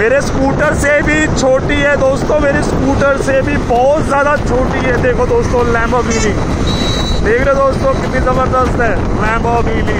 मेरे स्कूटर से भी छोटी है दोस्तों, मेरे स्कूटर से भी बहुत ज़्यादा छोटी है। देखो दोस्तों लैम्बोर्गिनी देख रहे दोस्तों, कितनी ज़बरदस्त है। लैम्बोर्गिनी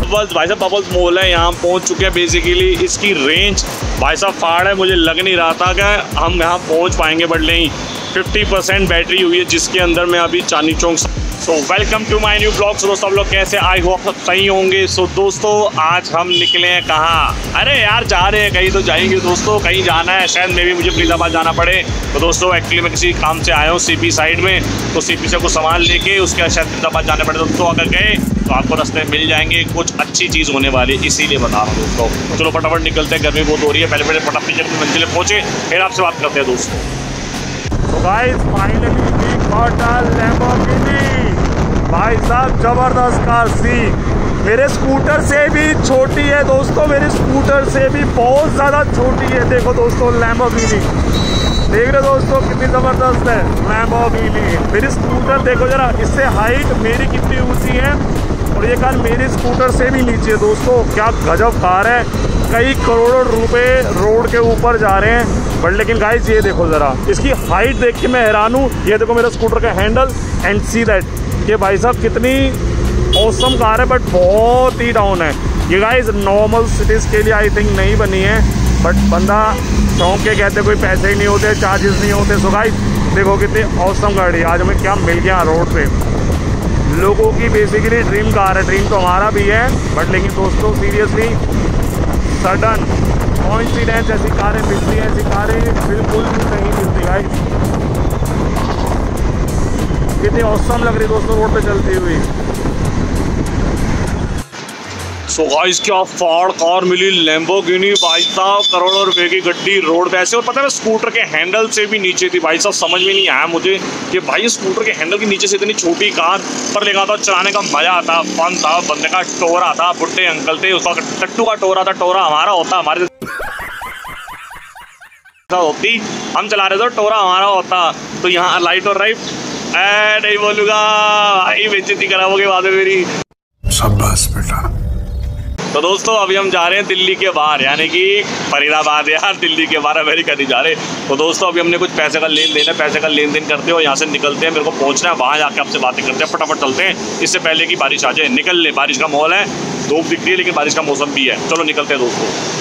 बबल्स भाई साहब बबल्स मॉल है, यहाँ पहुँच चुके हैं बेसिकली इसकी रेंज भाई साहब, फाड़ है, मुझे लग नहीं रहा था कि हम यहाँ पहुँच पाएँगे बट नहीं। 50 परसेंट बैटरी हुई है जिसके अंदर मैं अभी Chandi Chowk so welcome to my new blog दोस्तों आप लोग कैसे आई होप सब सही होंगे। सो so, दोस्तों आज हम निकले हैं कहाँ? अरे यार जा रहे हैं कहीं तो जाएँगे। दोस्तों कहीं जाना है। शायद मे भी मुझे फरीदाबाद जाना पड़े। तो दोस्तों एक्चुअली मैं किसी काम से आया हूँ सीपी साइड में। तो सीपी से कुछ सामान लेके उसके बाद शायद फरीदाबाद जाना पड़े। दोस्तों अगर गए तो आपको रास्ते मिल जाएँगे। कुछ अच्छी चीज़ होने वाली इसीलिए बता रहा हूँ दोस्तों। चलो फटाफट निकलते हैं। गर्मी बहुत हो रही है। पहले पहले फटाफट जब मंजिले पहुँचे फिर आपसे बात करते हैं दोस्तों। So finally got a Lamborghini. भाई साहब, ज़बरदस्त कार सी। मेरे स्कूटर से भी छोटी है दोस्तों, मेरे स्कूटर से भी बहुत ज़्यादा छोटी है। देखो दोस्तों लैम्बोर्गिनी देख रहे दोस्तों, कितनी ज़बरदस्त है। लैम्बोर्गिनी मेरी स्कूटर देखो जरा, इससे हाइट मेरी कितनी ऊँची है? और ये कार मेरे स्कूटर से भी नीचे दोस्तों। क्या गजब कार है। कई करोड़ों रुपए रोड के ऊपर जा रहे हैं। बट लेकिन गाइस ये देखो ज़रा। इसकी हाइट देख के मैं हैरान हूँ। ये देखो मेरा स्कूटर का हैंडल एंड सी दैट ये भाई साहब कितनी औसम कार है बट बहुत ही डाउन है। ये गाइस नॉर्मल सिटीज़ के लिए आई थिंक नहीं बनी है। बट बंदा शौक के कहते कोई पैसे ही नहीं होते चार्जेस नहीं होते। सो गाइस देखो कितनी औसम गाड़ी आज हमें क्या मिल गया रोड पे। लोगों की बेसिकली ड्रीम कार है। ड्रीम तो हमारा भी है। बट लेकिन दोस्तों सीरियसली सडन कॉन्फिडेंस ऐसी कारें मिलती हैं, ऐसी कारें बिल्कुल नहीं मिलती गाइस कितनी औसम लग रही दोस्तों रोड पे चलती हुई सो गाइस क्या फाड़ कार मिली? लैम्बोगिनी भाई साहब, करोड़ों रुपए की गड्डी रोड पे ऐसे। और पता है स्कूटर के हैंडल से भी नीचे थी। भाई साहब, समझ में नहीं आया मुझे कि भाई स्कूटर के हैंडल के नीचे से इतनी छोटी कार पर लेगा था चलाने का मज़ा आता। फन था, बंदे का टोरा था, बुढ़े अंकल थे, उसका टट्टू का टोरा था, टोरा हमारा होता, हमारे होती, हम चला रहे थे टोरा हमारा होता। तो यहाँ लाइट और राइट नहीं बोलूँगा, भाई बेचती कराओगे बाद में मेरी। शाबाश बेटा। तो दोस्तों, अभी हम जा रहे हैं दिल्ली के बाहर, यानी कि फरीदाबाद, यार, दिल्ली के बाहर, अमेरिका नहीं जा रहे। तो दोस्तों, अभी हमने कुछ पैसे का लेन देन है, पैसे का लेन देन करते हो यहाँ से निकलते हैं, मेरे को पहुँचना है, वहाँ जाके आपसे बातें करते हैं, फटाफट चलते हैं। इससे पहले कि बारिश आ जाए, निकल ले, बारिश का माहौल है, धूप दिख रही है, लेकिन बारिश का मौसम भी है। चलो, निकलते हैं दोस्तों।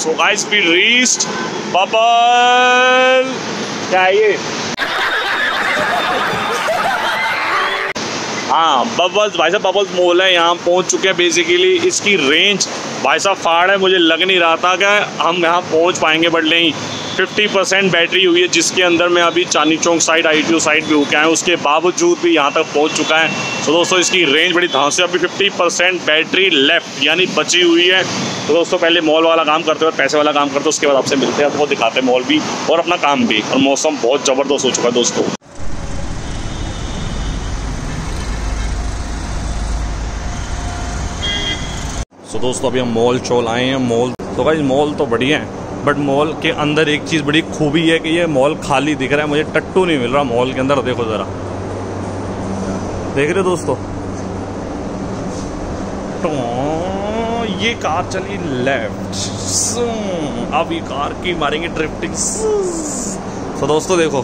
So guys we reached bubble क्या ये? हाँ बबल्स भाई साहब बबल्स मॉल है, यहाँ पहुँच चुके हैं बेसिकली इसकी रेंज भाई साहब फाड़ है, मुझे लग नहीं रहा था कि हम यहाँ पहुँच पाएँगे बट नहीं. 50 परसेंट बैटरी हुई है, जिसके अंदर मैं अभी Chandi Chowk side IT side side भी होके आया उसके बावजूद भी यहाँ तक पहुँच चुका है। तो दोस्तों, इसकी रेंज बड़ी धांस अभी 50 परसेंट बैटरी लेफ़्ट यानी बची हुई है। तो दोस्तों पहले मॉल वाला काम करते हैं पैसे वाला काम करते हैं उसके बाद आपसे मिलते हैं। आपको दिखाते हैं मॉल भी और अपना काम भी। और मौसम बहुत ज़बरदस्त हो चुका है दोस्तों। सो so, दोस्तों अभी हम मॉल चौल आए हैं। मॉल तो भाई मॉल तो बढ़िया है बट मॉल के अंदर एक चीज़ बड़ी खूबी है कि ये मॉल खाली दिख रहा है। मुझे टट्टू नहीं मिल रहा मॉल के अंदर। देखो ज़रा। देख रहे दोस्तों? ये कार चली लेफ़्ट अब ये कार की मारेंगे ड्रिफ्टिंग तो दोस्तों देखो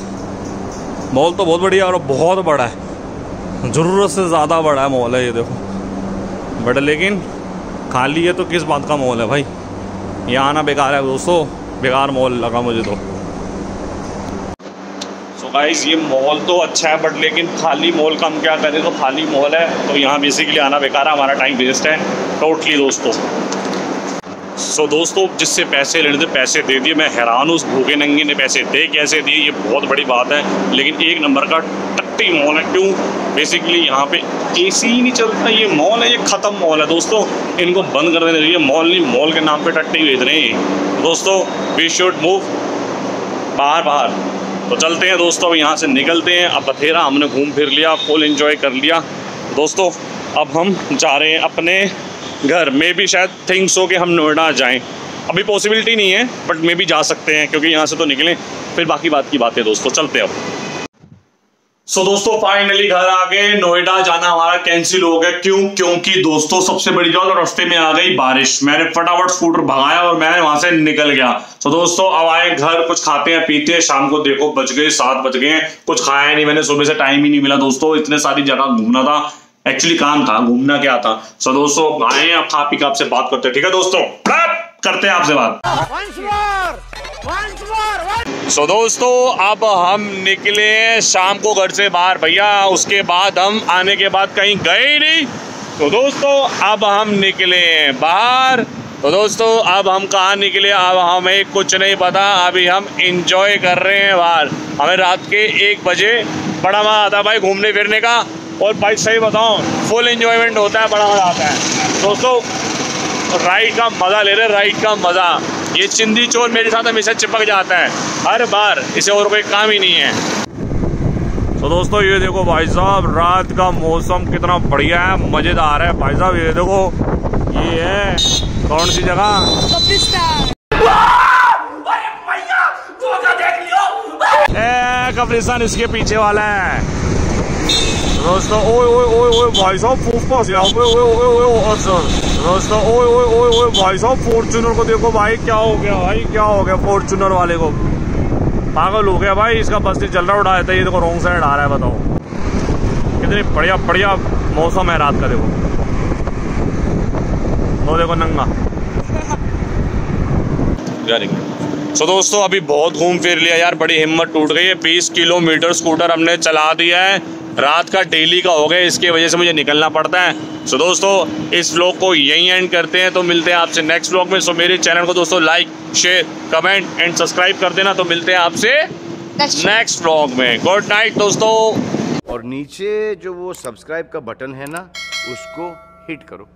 मॉल तो बहुत बढ़िया और बहुत बड़ा है। ज़रूरत से ज़्यादा बड़ा है मॉल है ये देखो। बट लेकिन खाली है तो किस बात का मॉल है भाई? यहाँ आना बेकार है दोस्तों, बेकार मॉल लगा मुझे तो। गाइस ये मॉल तो अच्छा है बट लेकिन खाली मॉल का हम क्या करें? तो खाली मॉल है तो यहाँ बेसिकली आना बेकार है हमारा टाइम वेस्ट है। टोटली दोस्तों। सो so, दोस्तों जिससे पैसे लेने थे पैसे दे दिए। मैं हैरान हूँ उस भूखे नंगे ने पैसे दे कैसे दिए? ये बहुत बड़ी बात है। लेकिन एक नंबर का टट्टी मॉल है। क्यों? बेसिकली यहाँ पे एसी ही नहीं चलता। ये मॉल है ये ख़त्म मॉल है। दोस्तों इनको बंद कर देना चाहिए मॉल नहीं मॉल के नाम पे टट्टी भेज रहे हैं। दोस्तों वी शुड मूव बाहर बाहर तो चलते हैं दोस्तों, अब यहाँ से निकलते हैं। अब बथेरा हमने घूम फिर लिया फुल इंजॉय कर लिया। दोस्तों, अब हम जा रहे हैं अपने घर। में भी शायद थिंग्स हो कि हम नोएडा जाएँ। अभी पॉसिबिलिटी नहीं है बट मे भी जा सकते हैं, क्योंकि यहाँ से तो निकलें। फिर बाकी बात की बात है दोस्तों, चलते हैं अब। सो so, दोस्तों फाइनली घर आ गए। नोएडा जाना हमारा कैंसिल हो गया। क्यों? क्योंकि दोस्तों सबसे बड़ी बात रास्ते में आ गई बारिश। मैंने फटाफट स्कूटर भगाया और मैं वहाँ से निकल गया। तो so, दोस्तों अब आए घर कुछ खाते हैं पीते हैं। शाम को देखो बज गए सात बज गए कुछ खाया नहीं मैंने सुबह से टाइम ही नहीं मिला दोस्तों। इतने सारी जगह घूमना था। एक्चुअली काम था घूमना क्या था? सो so, दोस्तों आए आप खा पी आपसे बात करते हैं। ठीक है दोस्तों? करते हैं आपसे बात। सो so, दोस्तों अब हम निकले शाम को घर से बाहर। भैया उसके बाद हम आने के बाद कहीं गए नहीं। तो दोस्तों अब हम निकले बाहर। तो दोस्तों अब हम कहाँ निकले? अब हमें कुछ नहीं पता। अभी हम इंजॉय कर रहे हैं बाहर। हमें रात के एक बजे बड़ा मज़ा आता है भाई घूमने फिरने का। और भाई सही बताऊँ फुल इंजॉयमेंट होता है बड़ा मज़ा आता है। दोस्तों राइड का मज़ा ले रहे राइड का मज़ा। ये चिंदी चोर मेरे साथ हमेशा चिपक जाता है हर बार इसे और कोई काम ही नहीं है तो दोस्तों ये देखो भाई साहब रात का मौसम कितना बढ़िया है मज़ेदार है भाई साहब ये देखो ये है कौन सी जगह कब्रिस्तान इसके पीछे वाला है दोस्तों ओए ओए ओए ओए भाई साहब फूफ पास गया ओए ओए ओए ओए अच्छा दोस्तों ओए ओए ओए ओए भाई साहब फॉर्चूनर को देखो भाई क्या हो गया भाई क्या हो गया फॉर्चूनर वाले को? पागल हो गया भाई इसका बस चल रहा उड़ा देता ये देखो रॉन्ग साइड आ रहा है बताओ। कितनी बढ़िया बढ़िया मौसम है रात का देखो। वो देखो नंगा। सो so, दोस्तों अभी बहुत घूम फिर लिया यार बड़ी हिम्मत टूट गई है। बीस किलोमीटर स्कूटर हमने चला दिया है। रात का डेली का हो गया इसके वजह से मुझे निकलना पड़ता है। सो so, दोस्तों इस व्लॉग को यहीं एंड करते हैं तो मिलते हैं आपसे नेक्स्ट व्लॉग में। सो so, मेरे चैनल को दोस्तों like share comment and subscribe कर देना तो मिलते हैं आपसे नेक्स्ट व्लॉग में। गुड नाइट दोस्तों। और नीचे जो वो सब्सक्राइब का बटन है ना उसको हिट करो।